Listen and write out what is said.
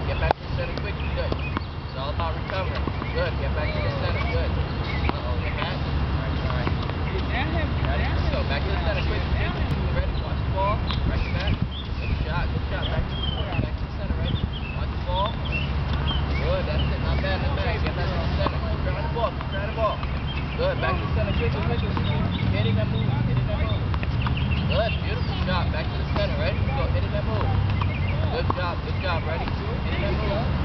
Good. Get back to the center quickly. Good. It's all about recovering. Good. Get back to the center. Good. Uh-oh, hit that. Alright, sorry. Ready? Let's go. Back to the center quickly. Ready? Watch the ball. Right to back. Good shot. Good shot. Back to the center. Back to the center. Ready? Watch the ball. Good. That's it. Not bad. Not bad. Get back to the center. Keep the ball. Keep the ball. Good. Back to the center. Quickly, quickly. Hit it and move. Hit it and move. Good. Beautiful shot. Back to the center. Ready? Go. Hit it and move. Good job. Good job. Ready? And move.